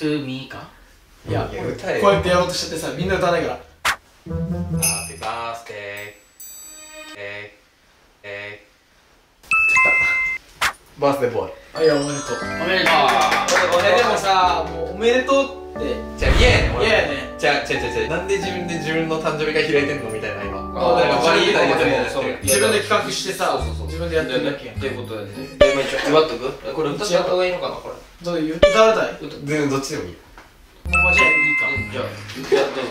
トゥーミーか？いや歌えこうやってやろうとしちゃってさみんな歌わないから。ハッピーバースデーえーえーバースデーボーイ。あいやおめでとう。おめでとう。俺でもさもうおめでとうってじゃあ嫌やねん俺嫌やね。じゃあ違う違う違うなんで自分で自分の誕生日会開いてんのみたいな今。あなんかバリみたいな自分で企画してさそうそうそう。自分でやってるだけやんっていうことやねえまあ一応祝っとく？これ歌った方がいいのかなこれどういう？歌われたい？も全然どっちでもいいよ。うじゃあいいか。じゃあ。どうぞ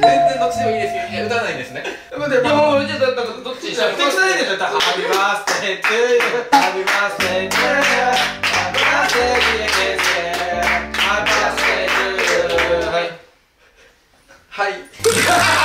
全然どっちでもいいですよいや歌わないんですね。待っていやもうじゃあどっちにしじゃあ適当に入れた。ら「ハッピーバースデートゥーユー」「ハッピーバースデートゥーユー」「ハッピーバースデーキレケセ」「ハッピーバースデートゥーユー」はい。はい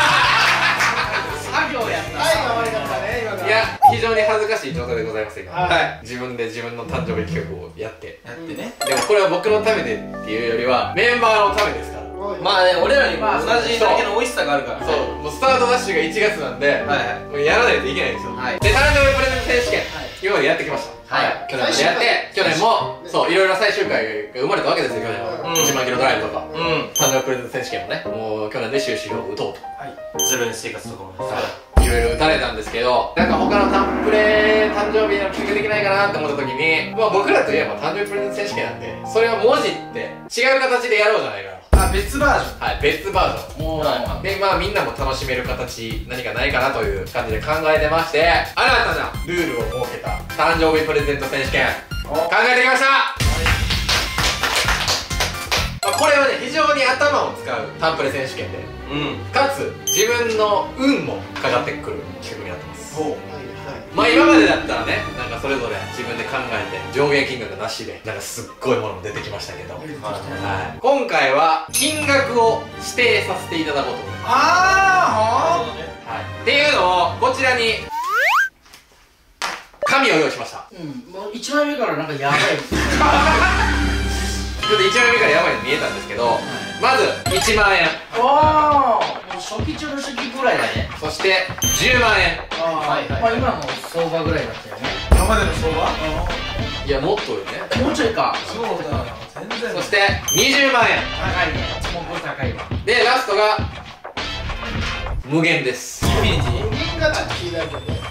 常に恥ずかしい状態でございます今。はい。自分で自分の誕生日企画をやって。やってね。でもこれは僕のためでっていうよりはメンバーのためですから。まあね俺らにも同じだけの美味しさがあるから。ねそう。もうスタートダッシュが1月なんで、はいはい。もうやらないといけないんですよ、はい。で誕生日プレゼント選手権、今までやってきました。はい。去年までやって去年もそういろいろ最終回が生まれたわけですよ去年は、うん。1万キロドライブとか。うん。誕生日プレゼント選手権もね。もう去年で終止符を打とうと。ゼロ円生活とかも。ねい打たれたんですけどなんか他のタンプレ誕生日の企画できないかなって思った時にまあ僕らといえば誕生日プレゼント選手権なんでそれを文字って違う形でやろうじゃないかな。あ別バージョン。はい別バージョン。もう、はでまあみんなも楽しめる形何かないかなという感じで考えてまして新たなルールを設けた誕生日プレゼント選手権。考えてきました。まあこれはね非常に頭を使うタンプレ選手権でうん。かつ自分の運もかかってくる企画になってます。まあ今までだったらねなんかそれぞれ自分で考えて上限金額なしでなんかすっごいものも出てきましたけど、はい、今回は金額を指定させていただこうと思います。あはい、っていうのをこちらに紙を用意しました。うん、もう1枚目からなんかやばい。ちょっと1枚目からやばいの見えたんですけどまず1万円。おおもう初期中の初期ぐらいだね。そして10万円。ああはいはい。まあ今も相場ぐらいだったよね。あ今までの相場？いやもっとよね。もうちょいか。そうだな全然。そして20万円。高いね。もうこれ高いわ。でラストが無限です。インフィニティ人間がちょっと気になるけどね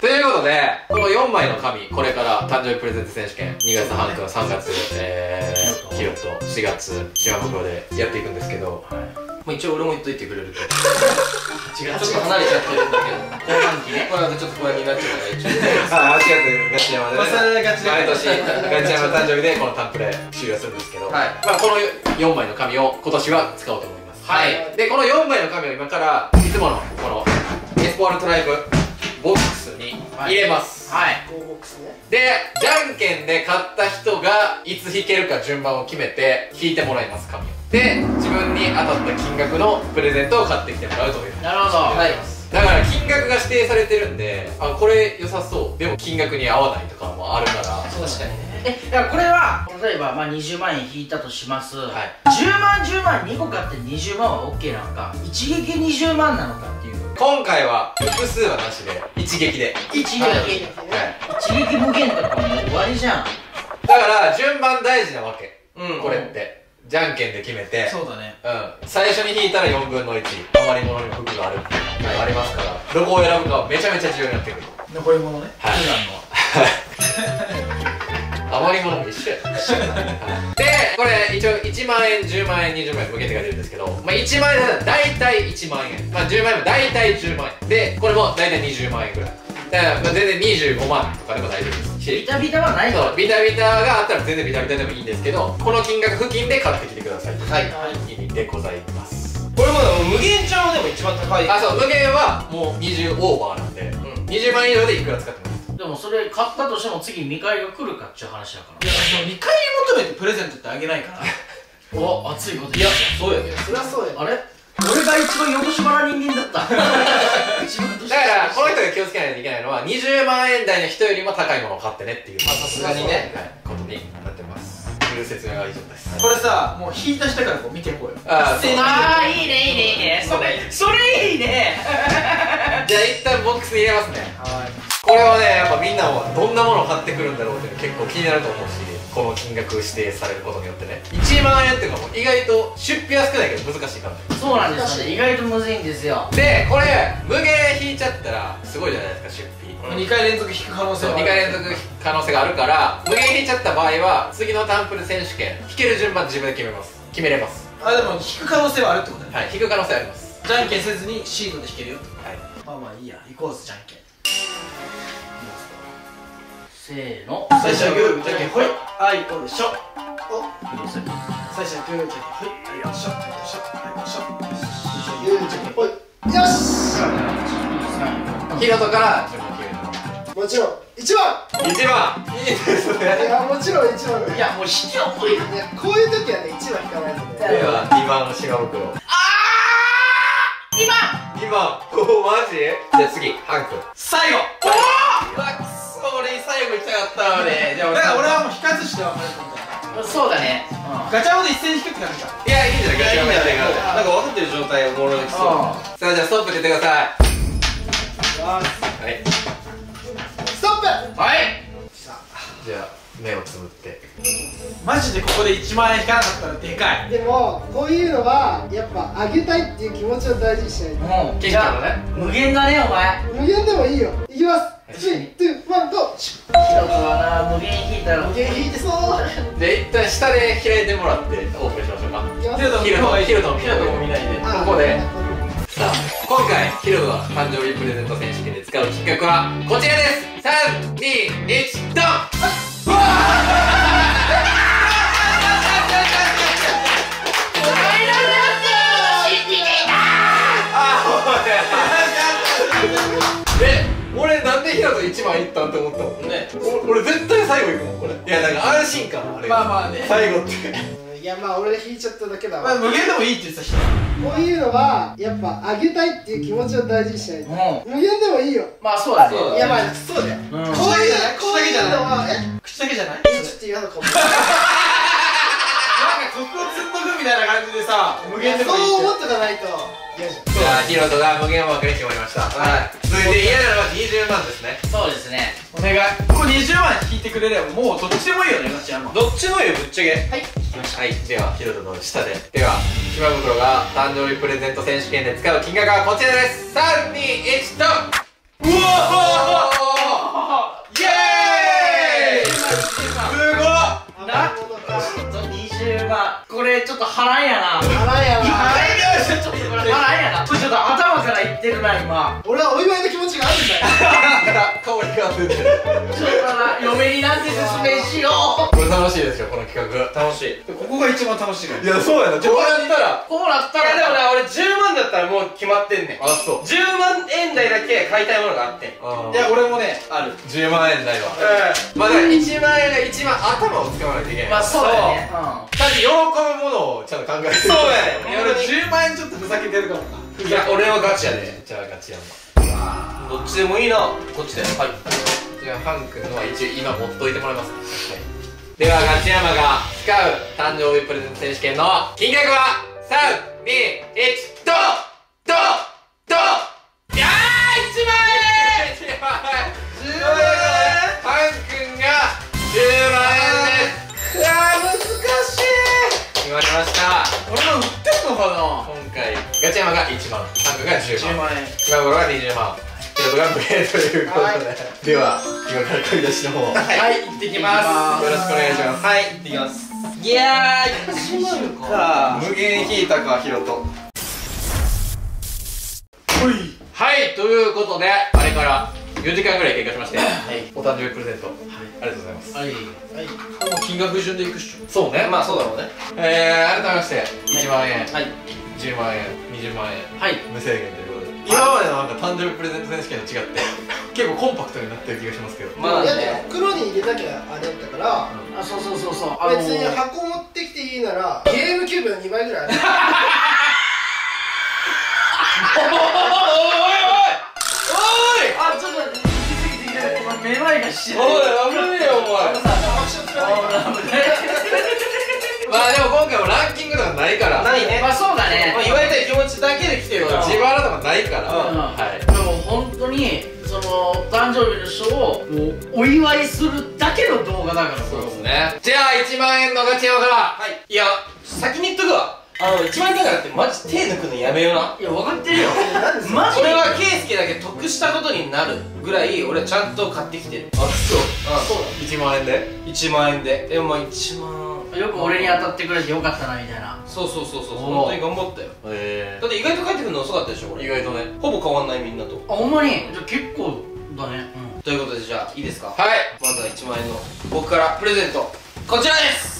ということでこの4枚の紙これから誕生日プレゼント選手権2月半から3月えー、キロと4月島袋でやっていくんですけどまあ一応俺も言っといてくれると。違うちょっと離れちゃってるんだけど後半期ね。これちょっと不安になっちゃうから一応。あ、8月ガチ山でね。忘れがちだ毎年ガチ山誕生日でこのタンプレ終了するんですけど、はい。まあこの4枚の紙を今年は使おうと思います。はい。でこの4枚の紙を今からいつものこのエスポールトライブボックスに入れます、はい。ゴーボックスねでじゃんけんで買った人がいつ引けるか順番を決めて引いてもらいます紙を。で自分に当たった金額のプレゼントを買ってきてもらうという。なるほど。はい。だから金額が指定されてるんであこれ良さそう。でも金額に合わないとかもあるから。確かにね。えだからこれは例えばまあ20万円引いたとします、はい。10万10万2個買って20万は OK なのか。一撃20万なのかっていう今回は複数はなしで一撃で。一撃、はい。一撃無限とかもう終わりじゃん。だから順番大事なわけ。うん。これって。じゃんけんで決めて。そうだね。うん。最初に引いたら4分の1余り物にも服がある。っていうのがありますから。どこを選ぶかはめちゃめちゃ重要になってくる。残り物ね。はい 余り物も一緒やでこれ一応1万円10万円20万円向けてが出るんですけど、まあ、1万円だったら大体1万円、まあ、10万円も大体10万円。でこれも大体20万円ぐらい。だからまあ全然25万とかでも大丈夫です。しビタビタはない。そうビタビタがあったら全然ビタビタでもいいんですけどこの金額付近で買ってきてください。とい。うはい。意味でございます。これまだ無限ちゃんはでも一番高い。あそう無限はもう20オーバーなんで、ん。20万円以上でいくら使ってもいいでもそれ買ったとしても次見返りが来るかっちゅう話だから。いやその見返り求めてプレゼントってあげないから。お熱いこといやそうやねそりゃそうや。あれ？俺が一番横島な人間だった。だからこの人が気をつけないといけないのは20万円台の人よりも高いものを買ってねっていう。まあさすがにね。はい、ことになってます。という説明は以上です。これさもう引いた下からこう見てこうよ。あああいいねいいねいいね。それそれいいね。じゃあ一旦ボックスに入れますね。はいこれはねやっぱみんなもどんなものを買ってくるんだろうっていうの結構気になると思うしこの金額指定されることによってね。1万円っていうのも意外と出費は少ないけど難しいかもそうなんですよね。意外とむずいんですよ。でこれ無限引いちゃったらすごいじゃないですか出費。2回連続引く可能性2はある。回連続可能性があるから無限引いちゃった場合は次のタンプル選手権引ける順番自分で決めます。決めれます。あでも引く可能性はあるってことね。はい引く可能性あります。じゃんけんせずにシートで引けるよはい。まあまあいいや行こうぜじゃんけんせーの。最初はグーじゃんけんほい。はいおいしょ。お。最初はグーじゃんけんほい。はいよいしょはいよいしょはい。よいしょユージャンほいよしヒロトからもちろん一番1番いいですいねやもちろん一番いやもう引き覚えいやこういう時はね一番引かないとねでは2番の島袋あー2番2番おおマジじゃあ次ハン君最後うわくそ俺最後行きたかったのに じゃあだから俺はもう引かずして分かれたみたいなそうだね。ガチャオで一斉に引くって感じかいやいいんじゃないガチャガチャガチャなんか分かってる状態おもろいきそう。さあじゃあストップって言ってくださあいはいストップはい。じゃあ目をつぶって。マジでここで1万円引かなかったらでかい。でもこういうのはやっぱあげたいっていう気持ちを大事にしないと。もう謙じゃあ虚だね無限だね。お前無限でもいいよ。いきますスリー、ツー、ワン、ゴーヒロトはな無限引いたら無限引いてそうで一旦下で開いてもらってオープンしましょうかいきますヒルトヒロトヒルトもヒルトも見ないでここでさあ今回ヒルトの誕生日プレゼント選手権で使う企画はこちらです。321ドンわーでヒロト1万いったんって思ったもんね。お俺絶対最後行くもんこれ。いやなんか安心感あれまあまあね。最後って。いやまあ俺が引いちゃっただけだまあわ無限でもいいって言ってた人こういうのはやっぱあげたいっていう気持ちを大事にしないと。も無限でもいいよ。うまあそうだね。いやまあそうだよ。うん。こういうこういうのはえ？口だけじゃない？えちょっと嫌なかもなんを積んどくみたいな感じでさ無限でもいいそう思っっとかないと。嫌じゃん。じゃあヒロトが無限枠で決まりました。はい。続いて嫌なのは20万ですね。そうですね。てお願い。ここ20万引いてくれればもうどっちでもいいよねガチャマンどっちもいいよぶっちゃけ。はい。はい。ではヒロトの下で。では島袋が誕生日プレゼント選手権で使う金額はこちらです。321ドン。うわイエーイすごっ。なるほど。かちょっと20万これちょっと波乱やな。腹や一な回目はちょっとこれ波乱やな。これちょっと頭からいってるな今。俺はお祝いの気持ちがあるんだよ。香りが出てる。ちょっとな嫁になんて説明しよう。これ楽しいですよこの企画。楽しいいここが一番楽しいからいやそうやな。こうやったらこうなったやでもらね俺10万だったらもう決まってんねん。あそう。10万円台だけ買いたいものがあっていや俺もねある。10万円台は。うまあだから1万円が一番頭を使わないといけない。まあそうだよね。ちゃんと喜ぶものをちゃんと考えてんそうやね俺10万円ちょっとふざけてるかもないや俺はガチやでじゃあガチヤンどっちでもいいな。こっちで。はい。じゃあハン君のは一応今持っといてもらいます、はい、ではガチヤマが使う誕生日プレゼント選手権の金額は321ドンドンドンいやー1万円。1万円10万円。ハン君が10万円ですうわー難しい。決まりました。俺も売ってんのか今回ガチヤマが1万。ハン君が10な万。10万円。今頃が20万。ヒロトが無礼ということで、では今から買い出しの方。よろしはい行ってきます。くお願いします。はい行ってきます。いやー1万か無限引いたかヒロト。はい。ということであれから4時間ぐらい経過しまして、お誕生日プレゼント、ありがとうございます。はい。はい。もう金額順でいくっしょ。そうねまあそうだろうねえー、改めまして1万円、はい。10万円20万円。はい。無制限ということで。今までのなんか誕生日プレゼント選手権と違って 結構コンパクトになってる気がしますけど。まあいやでねも袋に入れなきゃあれだったからあそうそうそうそう。あのー。別に箱持ってきていいならゲームキューブの2倍ぐらいある。あしおい危ねえよお前。まあでも今回もランキングとかないから。ないね。まあそうだね。まあ言われたい気持ちだけで来てるから自腹とかないから、うんはい。でも本当にその誕生日の人をもうお祝いするだけの動画だからそうですね。じゃあ1万円のガチ山から。はい。いや先に言っとくわあの1万円だからってマジ手抜くのやめような。いや分かってるよ。マジで？俺は圭介だけ得したことになるぐらい俺はちゃんと買ってきてる。あそう。そう1万円で？うん1万円で。でもまあ1万。よく俺に当たってくれてよかったなみたいな。そうそうそうそう本当に頑張ったよ。えだって意外と帰ってくるの遅かったでしょこれ。意外とねほぼ変わんないみんなと。あほんまに？じゃあ結構だね。ということでじゃあいいですか？はい。まずは1万円の僕からプレゼント。こちらです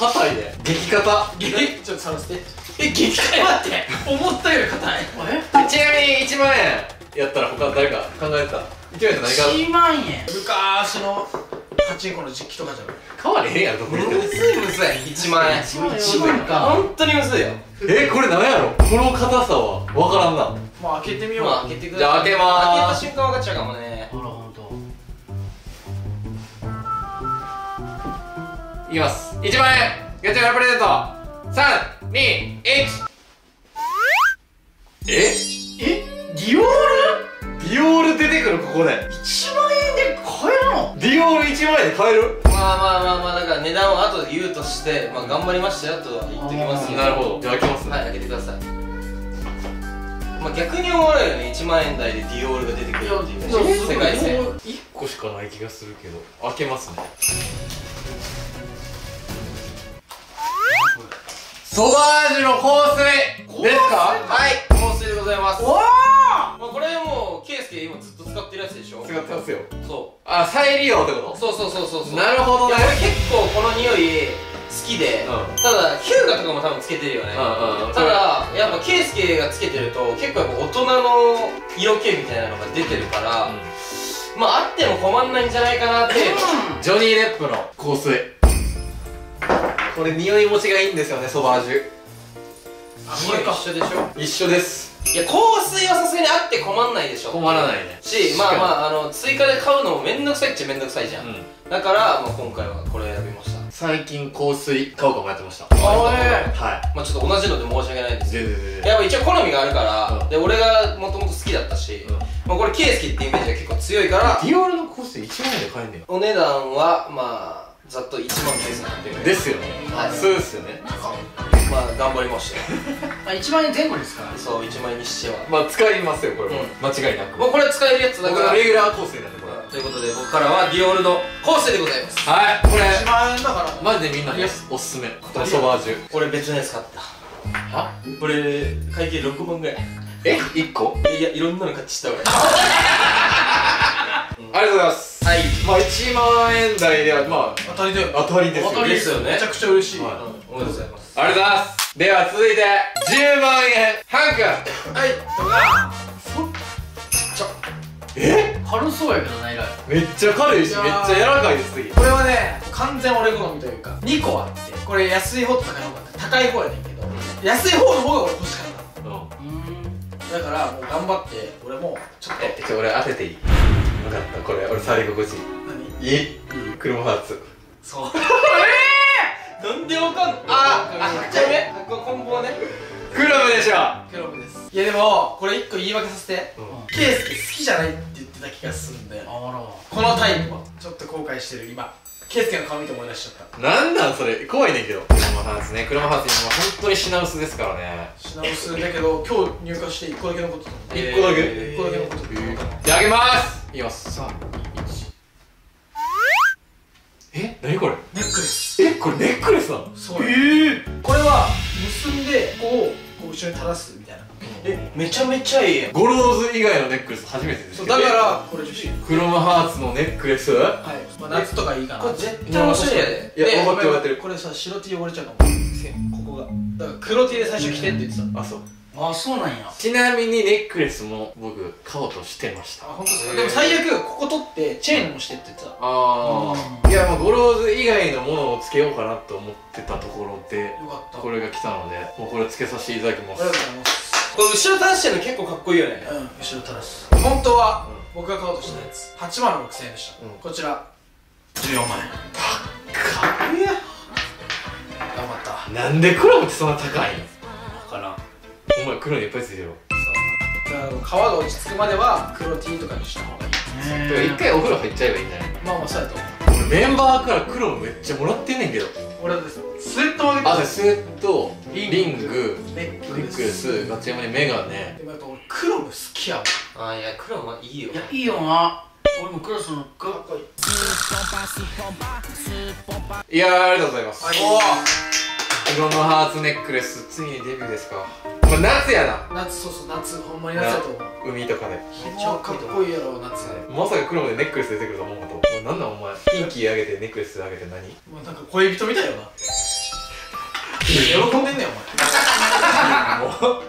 硬いで激硬。えちょっと探して。え激辛待って思ったより硬い。ちなみに1万円。やったら他誰か考えてた。1万円って何か1万円。昔のパチンコの実機とかじゃない？変われへんやろどこにむずいむずい1万円。1万か。本当にむずいよえこれ何やろ？この硬さは。分からんな。まあ開けてみよう。まあ開けてください。じゃあ開けまーす。開けた瞬間分かっちゃうかもね。ほらほんと。いきます1万円ガチャガチャプレゼント。321え？え？ディオール？ディオール出てくるここで。1万円で買えるの？ディオール1万円で買える？まあまあまあまあだから値段を後で言うとしてまあ頑張りましたよとは言っときますよなるほど。じゃあ開けます。ねはい開けてください。まあ逆に思わないよね1万円台でディオールが出てくるっていう世界線。1個しかない気がするけど開けますねソバージュの香水ですか？はい。香水でございます。おおまあこれもうケイスケ今ずっと使ってるやつでしょ？使ってますよ。そあ再利用ってこうそうそうそうそうそう。なるほどね。結構この匂い好きで、うん。ただヒューガとかも多分つけてるよね、うんうんただやっぱケイスケがつけてると結構やっぱ大人の色気みたいなのが出てるから、まああっても困んないんじゃないかなって。いうジョニー・デップの香水これ匂い持ちがいいんですよねソバージュあこれ一緒でしょ。一緒です。いや香水はさすがにあって困んないでしょ。困らないね。しまあまああの追加で買うのもめんどくさいっちゃめんどくさいじゃん、うん。だから、まあ、今回はこれ選びました。最近香水買うかもやってました。あえはまあちょっと同じので申し訳ないんです。いけどでででやっぱ一応好みがあるから、うん。で俺がもともと好きだったし、うん。まあ、これケイスケってイメージが結構強いからディオールの香水1万円で買えんねお値段はまあざっと1万9800円やですよね。はい。そうですよね。まあ頑張りました。よ あ1万円前後ですからそう1万円にしては。まあ使いますよこれも。うん。間違いなく。もうこれ使えるやつだから。レギュラー香水なんでこれということで僕からはディオールの香水でございます。はい。これ1万円だから。マジでみんなにおすすめ。このソバージュ俺別のやつ買った。は？これ会計6万ぐらい。え？1個？いやいろんなの買っちゃった俺ありがとうございますはい。まあ1万円台ではま当たりだよあ当たりですよ当たりですよね。めちゃくちゃ嬉しい、はい。おめでとうございます。ありがとうございます。では続いて10万円ハン君。はい。どうだえ？軽そうやけどなえらいめっちゃ軽いしめっちゃ柔らかいです。次これはね完全俺好みというか2個あってこれ安い方と高い方高い方やねんけど安い方の方が俺欲しかっただからもう頑張って俺もちょっと。えちょ俺当てていい？分かった。これ俺触り心地何いい。いい車ハーツ。そう。なんでわかんの？あーあ8丁目こコンボはね。クラブでしょ。クロムです。いやでもこれ1個言い訳させて。うん。ケイスケ好きじゃないって言ってた気がするんで。あらこのタイプはちょっと後悔してる今ケイスケの顔見て思い出しちゃった。なんなんそれ？怖いねんけど。車ハーツね。車ハーツ今本当に品薄ですからね。品薄だけど今日入荷して1個だけ残ってたの一個だけ？1個だけ残ってたじゃああげます。いきます。321え？何これ？ネックレス。え？これネックレスなの？そうえこれは結んでこうこう後ろに垂らすみたいな。えめちゃめちゃいいやん。ゴローズ以外のネックレス初めてですだからこれ女子。クロムハーツのネックレス？はい、まあ、夏とかいいかな。これ絶対面白いやでいやで分かってる分かってる。これさ白 T 汚れちゃうかも。線ここが。だから黒 T で最初着てって言ってたあそうあそうなんや。ちなみにネックレスも僕買おうとしてました。あ本当ですか？でも最悪ここ取ってチェーンもしてって言ってた。ああいやまあゴローズ以外のものをつけようかなと思ってたところでよかった。これが来たのでもうこれつけさせていただきます。ありがとうございますこれ後ろ垂らしてるの結構かっこいいよね。うん後ろ垂らす。本当は僕が買おうとしたやつ。8万6000円でした、うん。こちら。14万円。かっ。こいい頑張った。なんでクロムってそんな高いの？お前黒にいっぱいついてるよ。だから皮が落ち着くまでは黒 T とかにした方がいい。一回お風呂入っちゃえばいいんじゃない？まあまあそうやと思う。俺メンバーから黒めっちゃもらってんねんけど。俺だってスウェットもあげてあスウェットリリングネックネックレスガチヤマにメガネ。でもやっぱ俺黒も好きやもん。あいや黒もいいよ。いやいいよな。俺もクラスのかかっこい。いいやーありがとうございます。はい。黒のハーツネックレスついにデビューですか夏やな。夏そうそう夏ほんまに夏やと思う。海とかでめっちゃかっこいいやろ夏。まさか黒でネックレス出てくると思うこと。もうなんなんお前。ピンキー上げてネックレス上げて何？もうなんか恋人みたいよな。喜んでんねんお前。ありがとう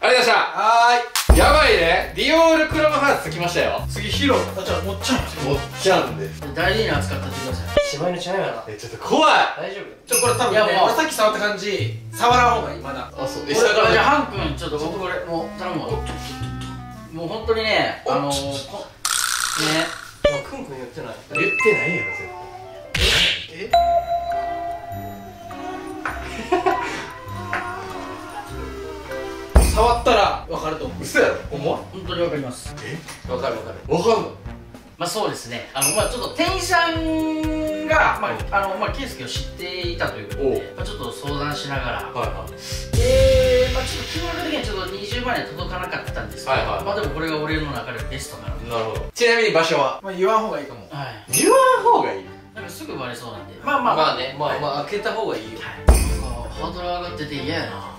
ございました。はやばいね。ディオールクロムハーツ来ましたよ。次ヒロ。あじゃあもっちゃん。もっちゃんです。大事に扱ってってください。しまいのちゃうやなえちょっと怖い。大丈ちょこれ多分さっき触った感じ。触らん方がいいまだ。あそう。え俺下から。じゃあハン君ちょっと僕これ。もう頼むわ。もう本当にねあのー、こね。夫クンクン言ってない。言ってないやろ絶え触ったら分かると思う。対嘘やろ？お前本当にわかります。わかるわかる。わかんの？まあそうですね。あのまあちょっと店員さんがまああのまあ圭介を知っていたということで、まあ、ちょっと相談しながらはいはい。でまあちょっと金額的にはちょっと20万円届かなかったんですけど、はいはいまあでもこれが俺の中でベストなので。なるほど。ちなみに場所は？まあ言わん方がいいかも。はい。言わん方がいい。なんかすぐバレそうなんで。まあまあ。まあね。まあまあ開けた方がいいよ。はい。なんかハードル上がってて嫌やな。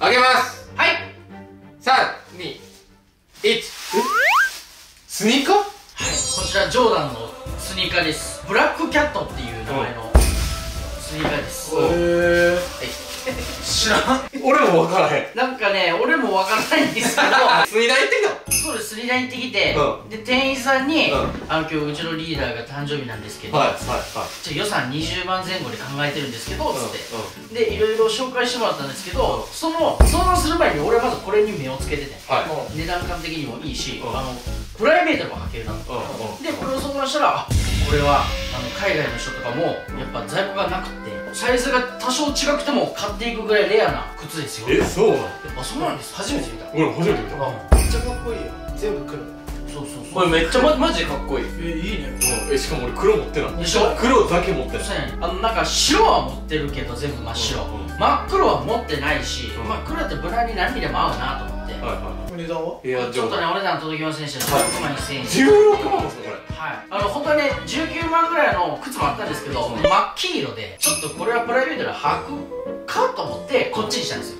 あげますはい。321スニーカー？はいこちらジョーダンのスニーカーです。ブラックキャットっていう名前のスニーカーです。へえ知らん。俺も分からへん。なんかね俺もわからないんですけど。スニーダー行ってきたそうですスリラー行ってきて、うで店員さんに、うん。あの今日うちのリーダーが誕生日なんですけど、はいはいはい。ちょ予算20万前後で考えてるんですけど、つって。うでいろいろ紹介してもらったんですけど、その相談する前に俺はまずこれに目をつけてて、はい。値段感的にもいいし、うん。あのプライベートでも履けるなと、んうんうん。でこれを相談したらあこれはあの海外の人とかもやっぱ在庫がなくってサイズが多少違くても買っていくぐらいレアな靴ですよ。えそうなのあそうなんです。初めて見た。俺も初めて見た。めっちゃかっこいいよ。全部黒。そうそうそう。これめっちゃまマジでかっこいい。えいいね。うん。えしかも俺黒持ってない。でしょ？黒だけ持ってない。そうやねあのなんか白は持ってるけど全部真っ白、うんうん真っ黒は持ってないし、うん。まあ黒って無難に何にでも合うなと思って、はいは値段はい。いやちょっとねお値段届きませんでした。はい。16万1000円16万ですかこれ。はい。あの本当はね19万ぐらいの靴もあったんですけど、うん。真っ黄色でちょっとこれはプライベートで履くかと思ってこっちにしたんですよ。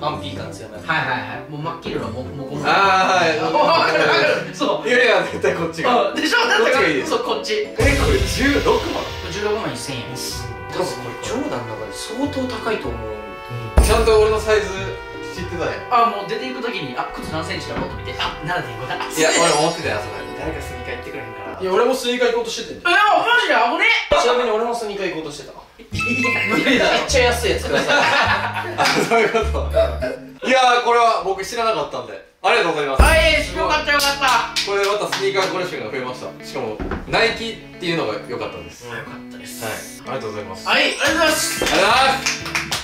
アンピー感強めはいはいはい。もう真っ黄色のももこもこ。あーはい。わかるわかるそう。いやいや絶対こっちが。うんでしょ？だってこっちがいいです。そうこっち。えこれ16万？16万1000円多分これジョーダンの中で相当高いと思う。ちゃんと俺のサイズ知ってたあもう出ていくときにあ靴何センチだろうと見てあ7.5だ。いや俺思ってたよそれ。誰かスニーカー行ってくれへんかないや俺もスニーカー行こうとしてて。んえマジで危ねちなみに俺もスニーカー行こうとしてた。無理だめっちゃ安いやつくださいあそういうこといやーこれは僕知らなかったんでありがとうございますはいよかったよかったこれでまたスニーカーコレクションが増えましたしかもナイキっていうのが良かったです、はいよかったですありがとうございますはいありがとうございますありがとうございます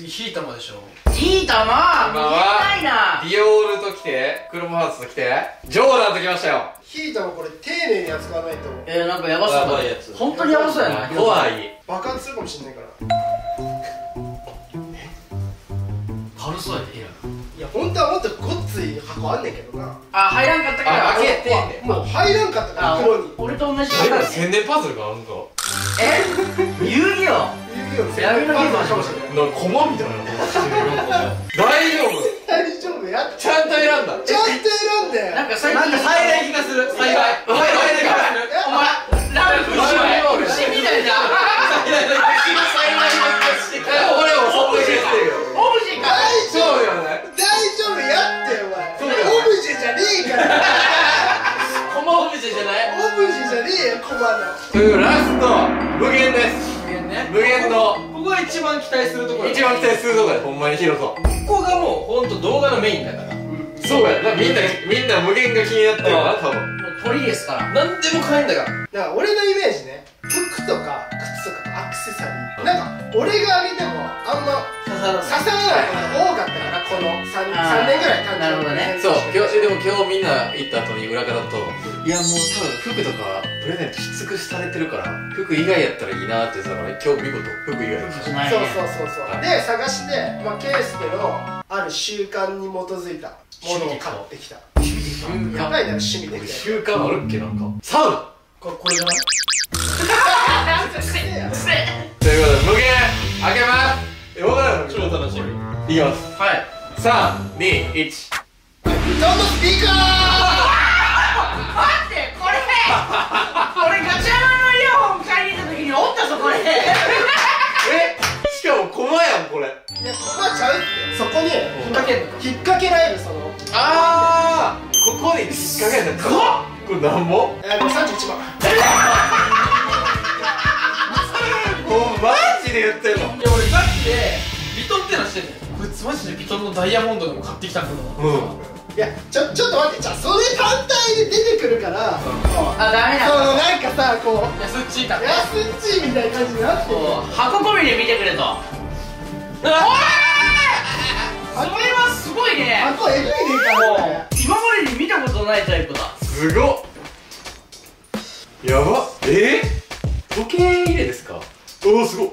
次ヒータマでしょ。いい球見えないな。ディオールと来てクロムハーツと来てジョーダンと来ましたよ。ヒータもこれ丁寧に扱わないと。えー、なんかやばそうやだばいやつ。本当にやばそうやな。怖い。爆発するかもしれないから。軽そうやでいやいや本当はもっとごっつい箱あんねんけどな。あ入らんかったからあ開けて。んねんもう入らんかったからあ黒に。俺と同じだ千年パズルかなんかえ？遊戯王？指を闇のゲームかもしれないなんか駒みたいなのしてるよ。大丈夫。大丈夫。やっちゃんと選んだ。ちゃんと選んでなんか最近なんか最大気がする。最大。最大気がする。お前ラルフ牛牛みたいな俺もそんな気がしてるよ。オブジェか。そうよね。大丈夫やってお前。そうだよオブジェじゃねえから。コマオブジェじゃない？オブジェじゃねえよコマのというラスト無限です。無限ね。無限の。ここが一番期待するところ。一番期待するとこでほんまに広そうここがもうほんと動画のメインだから。そうやな。みんなみんな無限が気になってるよな多分。もう鳥ですから。何でも買えんだから。だから俺のイメージね。服とか靴とかアクセサリー。なんか俺があげてもあんま刺さらない。刺さらない子が多かったからこの 3, あー。3年ぐらい誕生なるほどね。そう。今日でも今日みんな行った後に裏方といやもう多分服とかプレゼントし尽くされてるから服以外やったらいいなって言ってたから今日見事服以外でしたないねそうそうそうそう、はい。で探して、まあ、ケイスケのある習慣に基づいたものを買ってきた。習慣。やばいな趣味的俺な習慣あるっけなんか。サウナここれじゃない？ということで無限開けます。え分からない超楽しみ。いきます。はい。321どんどんスピーカ待ってこれ俺ガチャマのイヤホン買いに行った時におったぞこれ。えしかもコマやんこれ。ーいやここはちゃうって。そこに引っ掛けんのか。引っ掛けられるその。ああここに引っ掛けんだこれなんぼ？えー、これ31万 もうマジで言ってんの。いや俺ガチでビトンってのしてんねんこいつマジで？ビトンのダイヤモンドでも買ってきたんだうんいやちょちょっと待ってじゃあそれ単体で出てくるからあダメそなのなんかさこう安っちいか安っちいみたいな感じになってる。箱込みで見てくれと。それはすごいね。箱えぐいねえから俺今までに見たことないタイプだ。すごっ。やば。え？ー、時計入れですか？おおすごっ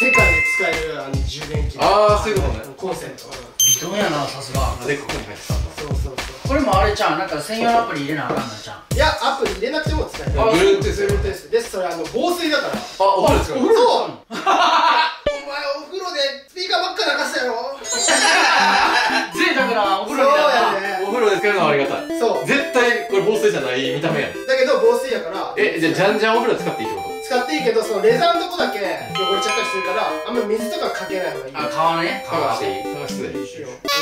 世界で使えるあの充電器。あーそういうことね。コンセント微動やなさすが。でここに入ってたんだ。そうそうそうこれもあれちゃんなんか専用のアプリ入れなあかんのちゃんいやアプリ入れなくても使える。あ Bluetooth でそれあの防水だから。あお風呂使うそう。お前お風呂でスピーカーばっか流したやろ。贅沢なお風呂みたいな。やね。お風呂で使えるのはありがたい。そう。絶対これ防水じゃない見た目やん。だけど防水やから。えじゃあじゃんじゃんお風呂使っていいってこ使っていいけどそのレザーのとこだけ汚れちゃったりするからあんま水とかかけない方がいい。あ川ね。と剥がしていい。剥がしていい。で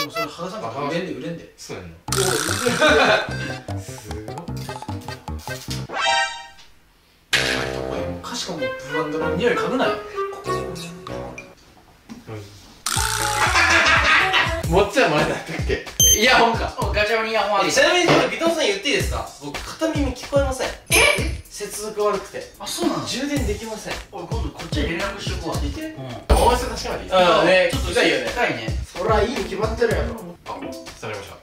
もそれ羽賀さんが売れんで売れんで。そうやんのすごっ おいかしこもブランドの匂い嗅ぐなよもっちゃん前だったっけイヤホンかガチャマのイヤホンある。ちなみにちょっとビトンさん言っていいですか？僕片耳聞こえません。え？接続悪くて。あそうなの？充電できません。おい今度こっちに連絡しとくわいけうん。お前それ確かめて。いいですかああねちょっと痛いよね。深いね。そらいいに決まってるやろ。あ伝わりました。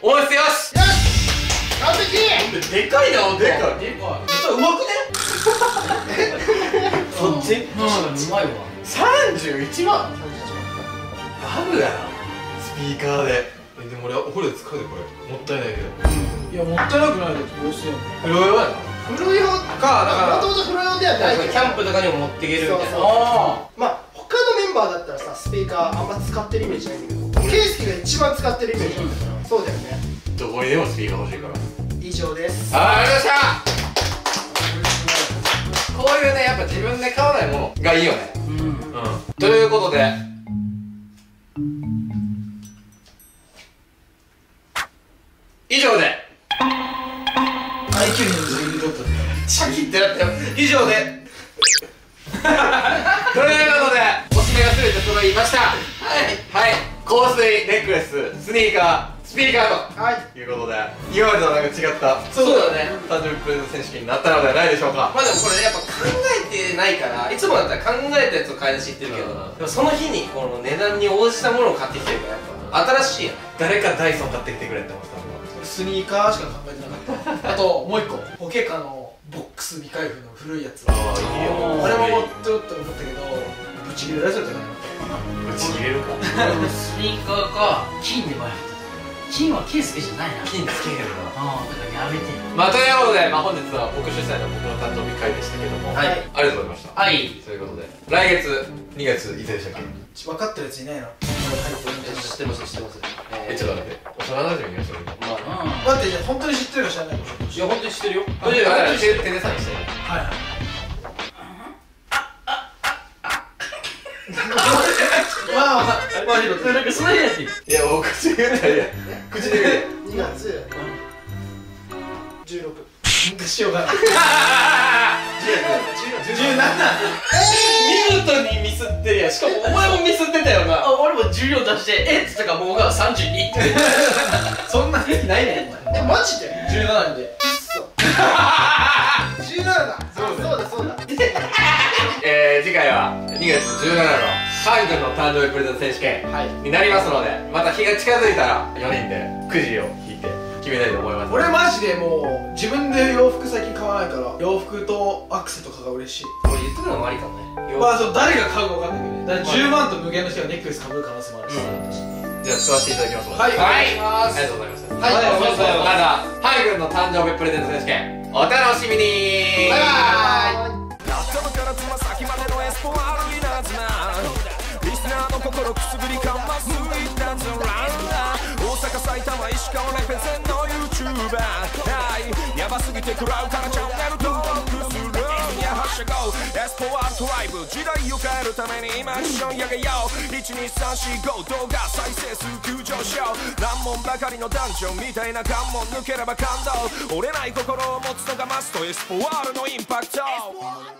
おいっすよしよし完璧。でかいな音でかい。歌うまくね？そっち？うんうまいわ31万ラブやな。スピーカーで。えでも俺お風呂で使うでこれ。もったいないけど。いやもったいなくないでどうしてんの？風呂用やな。風呂用かだからもともと風呂用ではないけど。キャンプとかにも持っていけるみたいなそうあまあ他のメンバーだったらさスピーカーあんま使ってるイメージないんだけどケイスケが一番使ってるイメージなんだからそうだよね。どこにでもスピーカー欲しいから。以上です。あありがとうございました。こういうねやっぱ自分で買わないものがいいよね。うんうん。ということで。以上で。IQ に自分で取ったシャキってなったよ。以上で。ということでおすすめが全て揃いました。はい。はい。香水ネックレススニーカー。ピーカーはい。ということで今までとなんか違ったそうだね。誕生日プレゼント選手権になったのではないでしょうか。まあでもこれやっぱ考えてないからいつもだったら考えたやつを買い出し行ってるけどうん。でもその日にこの値段に応じたものを買ってきてるからやっぱ新しいやん。誰かダイソン買ってきてくれって思ったの。スニーカーしか考えてなかった。あともう一個。ポケカのボックス未開封の古いやつ。ああいいよ。あれも持っておって思ったけどぶち切れられちゃったかなぶち切れるか。スニーカーか。金で迷った金はケースケじゃないな。金つけへんなああだからやめてまあということで、まあ、本日は僕主催の僕の誕生日会でしたけども、はい。ありがとうございました。はい。ということで来月2月いつでしたっけ？分かってるやついないな。知ってます知ってますえちょっと待って幼馴染にい。ましたよまあうん待ってじゃあ本当に知ってるか知らない。かい。や本当に知ってるよとい。うことで手手でサインしてねはい。はいまあまあまあヒロなんかそのやついやもう口で言うたらいや口で言う2月16しようがな17見事にミスってるやんしかもお前もミスってたよなあ俺も14出してえっつったからもうが32ってそんな雰囲気ないねんお前えマジで17で嘘17だそうだそうだえー、次回は2月17のハン君の誕生日プレゼント選手権はい。になりますのでまた日が近づいたら4人でくじを引いて決めたいと思います。俺マジでもう自分で洋服最近買わないから洋服とアクセとかが嬉しい。俺言ってたのもありかもねまあそう誰が買うか分かんないけどね。だから10万と無限の人がネックレスかぶる可能性もあるし、じゃあ使わせていただきますはい。はい、お願いします。ありがとうございます。はい。まだハン君の誕生日プレゼント選手権お楽しみに。バイバーイ。頭からつま先までのエスポアルイナーズなの心くすぐりかますいったずら大阪埼玉石川レペゼンの YouTuber はいヤバすぎて食らうからチャンネル登録するいや発射 GO エスポアルトライブ時代を変えるために今一緒に上げよう12345動画再生数急上昇難問ばかりのダンジョンみたいな関門抜ければ感動。折れない心を持つのがマストエスポアールのインパクト。